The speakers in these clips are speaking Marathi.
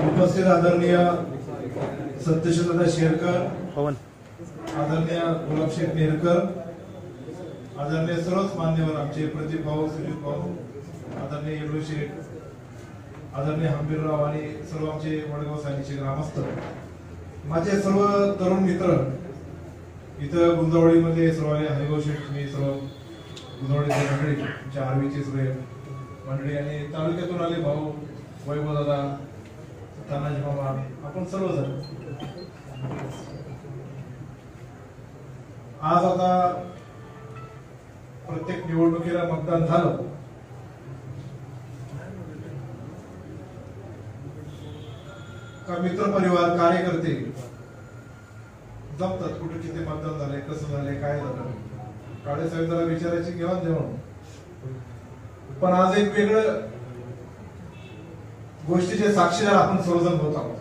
उपस्थित आदरणीय सत्यशीलदा शेरकर पवन. आदरणीय गुलाबशेठ नेरकर आदरणीय सर्वच मान्यवर आमचे प्रदीप भाऊ सुजित भाऊ आदरणीय येडू शेठ आदरणीय हंबीरराव आणि सर्व आमचे वडगाव सानीचे ग्रामस्थ माझे सर्व तरुण मित्र इथं गुंजवडीमध्ये सर्व हरिभाऊ शेठ मी सर्व गुंजवडीचे मंडळी आमच्या आर्वीचे सगळे मंडळी आणि तालुक्यातून आले भाऊ वैभव दादा तानाजी मामा आपण सर्वजण. आज आता प्रत्येक निवडणुकीला मतदान झालं. का मित्र परिवार कार्यकर्ते जपतात कुठे किती मतदान झाले कसं झाले काय झालं? काळे साहेब जरा विचारायची घेऊन देऊन पण आज एक वेगळं गोष्टीचे साक्षीदार आपण सर्वजण होत आहोत.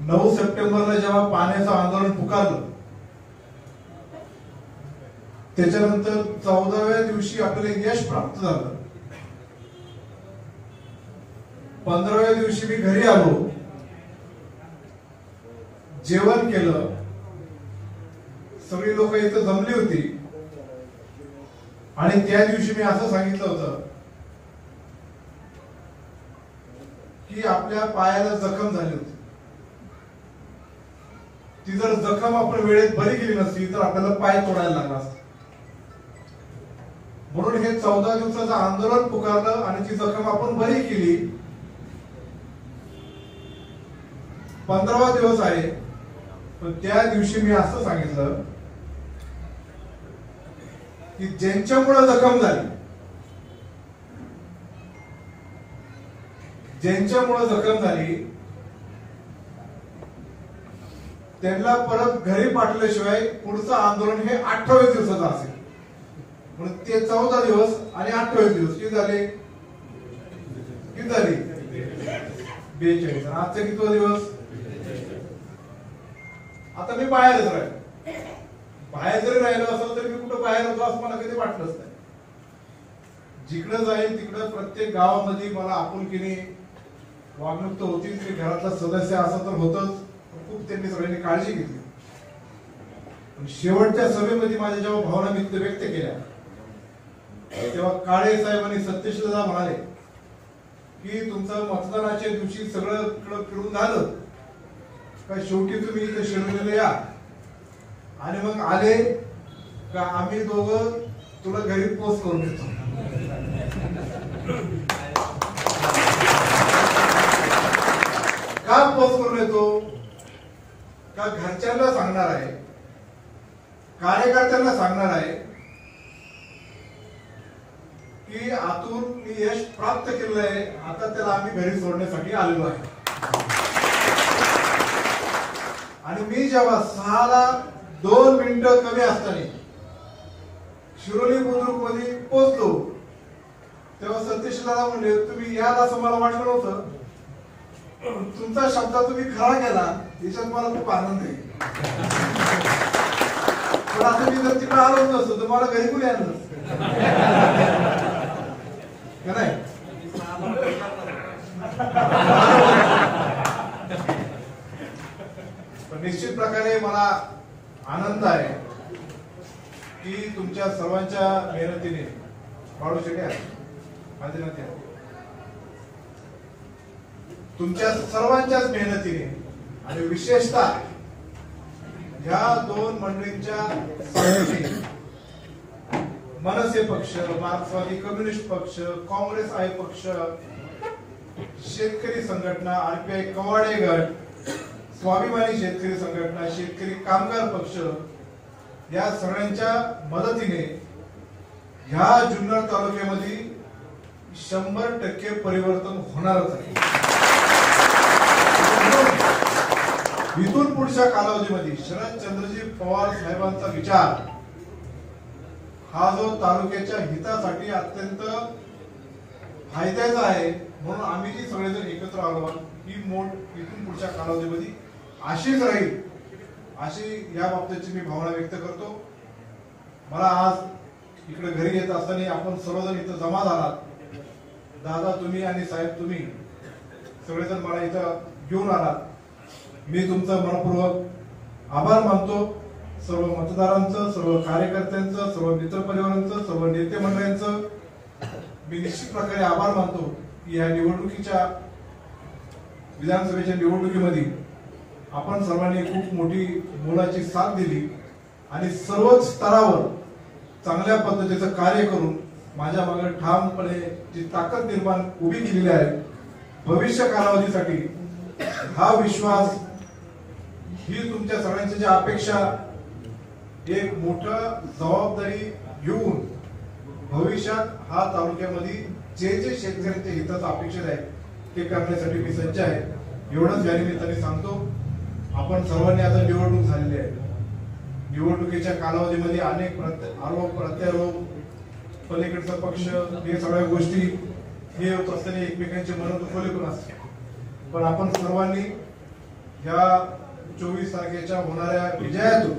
नऊ सप्टेंबरला जेव्हा पाण्याचं आंदोलन पुकारलं त्याच्यानंतर चौदाव्या दिवशी आपल्याला यश प्राप्त झालं. पंधराव्या दिवशी मी घरी आलो. जेवण केलं. सगळी लोक इथं जमली होती. आणि त्या दिवशी मी असं सांगितलं होतं की आपल्या पायाला जखम झाली होती. ती जर जखम आपण वेळेत बरी केली नसती तर आपल्याला पाय तोडायला लागला असता. म्हणून हे चौदा दिवसाचं आंदोलन पुकारलं आणि ती जखम आपण बरी केली. पंधरावा दिवस आहे पण त्या दिवशी मी असं सांगितलं की ज्यांच्यामुळे जखम झाली ज्यांच्यामुळे जखम झाली त्यांना परत घरी पाठवल्याशिवाय पुढचं आंदोलन हे अठ्ठावीस दिवसाचं असेल. म्हणून ते चौदा दिवस आणि अठ्ठावीस दिवस. किती झाले? किती झाले? बेचाळीस. आजचा कितवा दिवस? आता मी बाहेरच राहिलो. बाहेर जरी राहिलो असेल तरी मी कुठं बाहेर होतो असं मला कधी वाटलंच नाही. जिकडं जाईल तिकडं प्रत्येक गावामध्ये मला आपुलकीने वागणूक तर होतीच की घरातला सदस्य असा तर होतच खूप त्यांनी सगळ्यांनी काळजी घेतली. पण शेवटच्या सभेमध्ये माझ्या जेव्हा भावना मित्र व्यक्त केल्या तेव्हा काळे साहेबांनी सत्यशीलता म्हणाले की तुमचं मतदानाच्या दिवशी सगळं इकडं फिरून झालं का शेवटी तुम्ही इथं शिरवलेलं या? आणि मग आले का आम्ही दोघं तुला घरी पोस्ट करून देतो? का येतो का घरच्यांना सांगणार आहे? कार्यकर्त्यांना सांगणार आहे की आतून मी यश प्राप्त केलेलं आहे आता त्याला आम्ही घरी सोडण्यासाठी आलेलो आहे. आणि मी जेव्हा सहाला दोन मिनिटं कमी असताना शिरोली बुद्रुकमध्ये पोहोचलो तेव्हा सतीश दादा म्हणले तुम्ही याल असं मला वाटलं नव्हतं. तुमचा शब्द तुम्ही खरा केला याच्यात मला खूप आनंद आहे. पण आता मी जर तिकडे आलो नसतो तर मला घरी कुठे आणलं का नाही? पण निश्चित प्रकारे मला आनंद आहे की तुमच्या सर्वांच्या मेहनतीने वाढू शकेल माझे नाते आहे. तुमच्या सर्वांच्याच मेहनतीने आणि विशेषतः ह्या दोन मंडळींच्या मनसे पक्ष मार्क्सवादी कम्युनिस्ट पक्ष काँग्रेस आय पक्ष शेतकरी संघटना आरपीआय कवाडे गट स्वाभिमानी शेतकरी संघटना शेतकरी कामगार पक्ष या सगळ्यांच्या मदतीने ह्या जुन्नर तालुक्यामध्ये शंभर टक्के परिवर्तन होणारच आहे. इथून पुढच्या कालावधीमध्ये शरदचंद्रजी पवार साहेबांचा विचार हा जो तालुक्याच्या हितासाठी अत्यंत फायद्याचा आहे म्हणून आम्ही जी सगळेजण एकत्र आलो आहोत, ही मोठ इथून पुढच्या कालावधीमध्ये अशीच राहील अशी या बाबतीची मी भावना व्यक्त करतो. मला आज इकडे घरी येत असताना आपण सर्वजण इथं जमा झालात. दादा तुम्ही आणि साहेब तुम्ही सगळेजण मला इथं घेऊन आलात मी तुमचं मनपूर्वक आभार मानतो. सर्व मतदारांचं सर्व कार्यकर्त्यांचं सर्व मित्रपरिवारांचं सर्व नेते मंडळांचं मी निश्चित प्रकारे आभार मानतो की या निवडणुकीच्या विधानसभेच्या निवडणुकीमध्ये आपण सर्वांनी खूप मोठी मोलाची साथ दिली आणि सर्वच स्तरावर चांगल्या पद्धतीचं कार्य करून माझ्या मागे ठामपणे जी ताकद निर्माण उभी केलेली आहे भविष्य कालावधीसाठी हा विश्वास ही तुमच्या सगळ्यांची जी अपेक्षा एक मोठ जबाबदारी घेऊन भविष्यात हा तालुक्यामध्ये जे जे शेतकऱ्यांच्या हिताचं अपेक्षित आहे ते करण्यासाठी मी सज्ज आहे. एवढंच या निमित्ताने सांगतो आपण सर्वांनी आता निवडणूक झालेली आहे. निवडणुकीच्या कालावधीमध्ये अनेक प्रत्य- आरोप प्रत्यारोप पलीकडचा पक्ष हे सगळ्या गोष्टी हे होत असताना एकमेकांचे मन दुखवले पण असते पण आपण सर्वांनी या चोवीस तारखेच्या होणाऱ्या विजयातून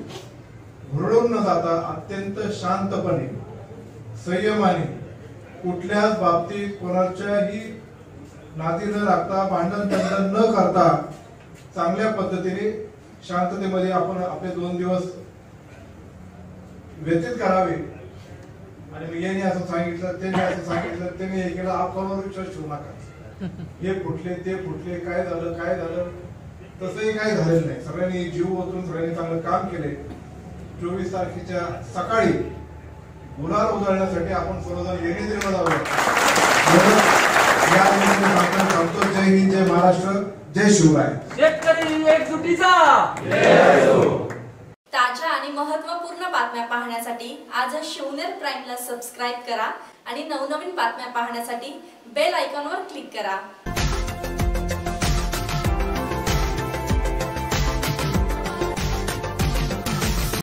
हुरडून न जाता अत्यंत शांतपणे संयमाने कुठल्याच बाबतीत कोणाच्याही नाती न राखता भांडण तंडण न करता चांगल्या पद्धतीने शांततेमध्ये आपण आपले दोन दिवस व्यतीत करावे. आणि मी याने असं सांगितलं त्याने असं सांगितलं त्याने हे केलं आपल्यावर विश्वास ठेवू नका. हे फुटले ते फुटले काय झालं काय झालं? तसंही काय झालेलं नाही. सगळ्यांनी जीव ओतून सगळ्यांनी चांगलं काम केले चोवीस तारखेच्या सकाळी गुलाल उधळण्यासाठी आपण सर्वजण येणे निर्माण जाऊया या निमित्ताने आपण सांगतो जय हिंद जय महाराष्ट्र जय शिवराय. शेतकरी एकजुटीचा! ताज्या आणि महत्त्वपूर्ण बातम्या पाहण्यासाठी आजच शिवनेर प्राईमला सबस्क्राईब करा आणि नवनवीन बातम्या पाहण्यासाठी बेल आयकॉनवर क्लिक करा.